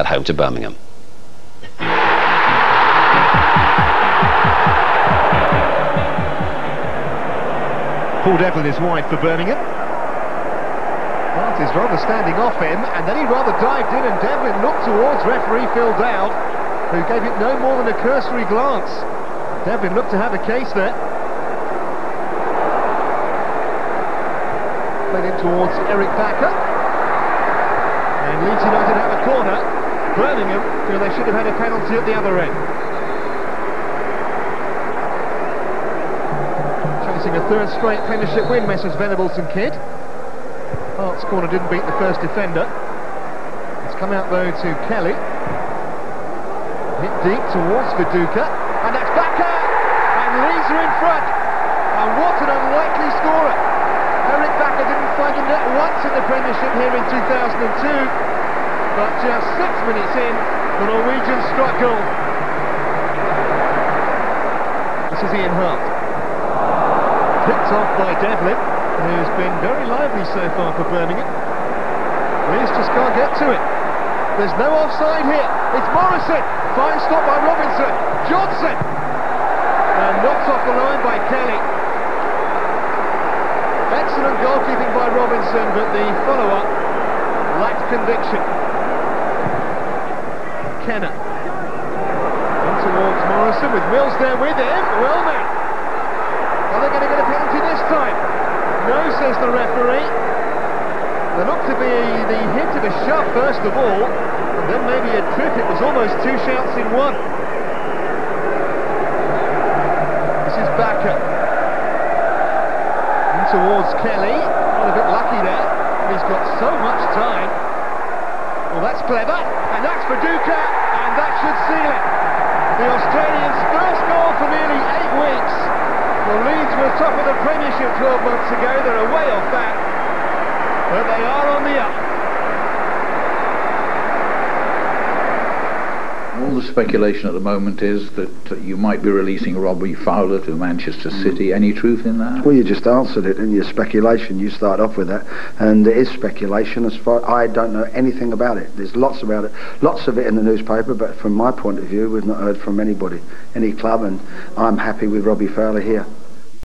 at home to Birmingham. Paul Devlin is wide for Birmingham. Harte is rather standing off him, and then he rather dived in, and Devlin looked towards referee Phil Dowd, who gave it no more than a cursory glance. Devlin looked to have a case there. Played in towards Eirik Bakke. And a corner. Feel they should have had a penalty at the other end. chasing a third straight Premiership win, Messrs Venables and Kidd. Harte's corner didn't beat the first defender. It's come out though to Kelly. Hit deep towards Viduka, and that's Bakke! And Leeds are in front. And what an unlikely scorer. Eirik Bakke didn't find the net once in the Premiership here in 2002. But just six minutes in, the Norwegians struck goal. This is Ian Harte picked off by Devlin, who's been very lively so far for Birmingham. Leeds just can't get to it. There's no offside here. It's Morrison. Fine stop by Robinson. Johnson. And knocked off the line by Kelly. Excellent goalkeeping by Robinson, but the follow-up lacked conviction. Kenna. In towards Morrison with Wills there with him. Now. Are they going to get a penalty this time? No, says the referee. There looked to be the hint of a shove first of all, and then maybe a trip. It was almost two shouts in one. This is Bakke. In towards Kelly. Got a bit lucky there. He's got so much time. Well, that's clever. And that's Viduka, and that should seal it. The Australians' first goal for nearly eight weeks. Well, Leeds were top of the Premiership 12 months ago. They're way off that. But they are on the up. All the speculation at the moment is that uh, you might be releasing Robbie Fowler to Manchester City. Any truth in that? Well, you just answered it in your speculation. You start off with that, and it is speculation. As far I don't know anything about it. There's lots about it, lots of it in the newspaper, but from my point of view, we've not heard from anybody, any club, and I'm happy with Robbie Fowler here.